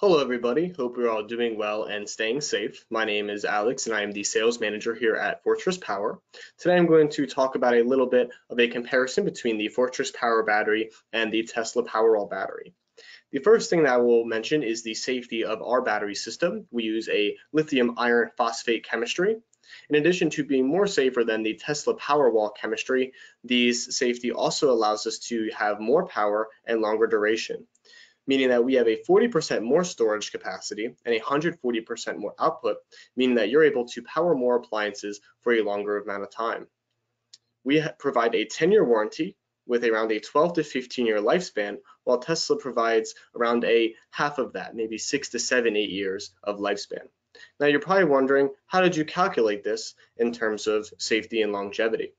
Hello, everybody. Hope you're all doing well and staying safe. My name is Alex, and I am the sales manager here at Fortress Power. Today, I'm going to talk about a little bit of a comparison between the Fortress Power battery and the Tesla Powerwall battery. The first thing that I will mention is the safety of our battery system. We use a lithium iron phosphate chemistry. In addition to being more safer than the Tesla Powerwall chemistry, these safety also allows us to have more power and longer duration meaning that we have a 40% more storage capacity and a 140% more output, meaning that you're able to power more appliances for a longer amount of time. We provide a 10-year warranty with around a 12 to 15 year lifespan, while Tesla provides around a half of that, maybe six to seven, eight years of lifespan. Now you're probably wondering, how did you calculate this in terms of safety and longevity?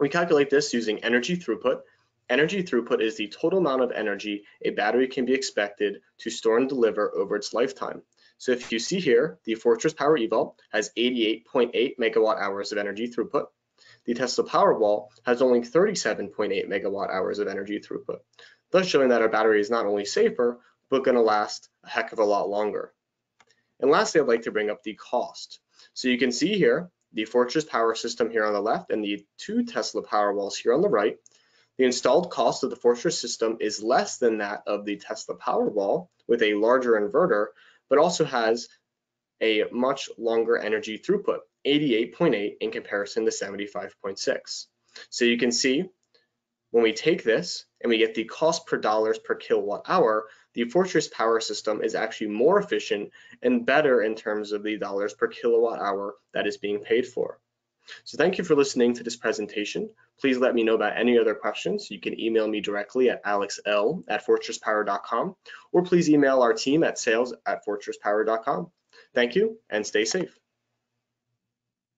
We calculate this using energy throughput, Energy throughput is the total amount of energy a battery can be expected to store and deliver over its lifetime. So if you see here, the Fortress Power eVault has 88.8 megawatt hours of energy throughput. The Tesla Powerwall has only 37.8 megawatt hours of energy throughput, thus showing that our battery is not only safer, but going to last a heck of a lot longer. And lastly, I'd like to bring up the cost. So you can see here, the Fortress Power System here on the left and the two Tesla Powerwalls here on the right the installed cost of the Fortress system is less than that of the Tesla Powerwall with a larger inverter, but also has a much longer energy throughput, 88.8 in comparison to 75.6. So you can see when we take this and we get the cost per dollars per kilowatt hour, the Fortress power system is actually more efficient and better in terms of the dollars per kilowatt hour that is being paid for. So thank you for listening to this presentation. Please let me know about any other questions. You can email me directly at alexl at fortresspower.com or please email our team at sales at fortresspower.com. Thank you and stay safe.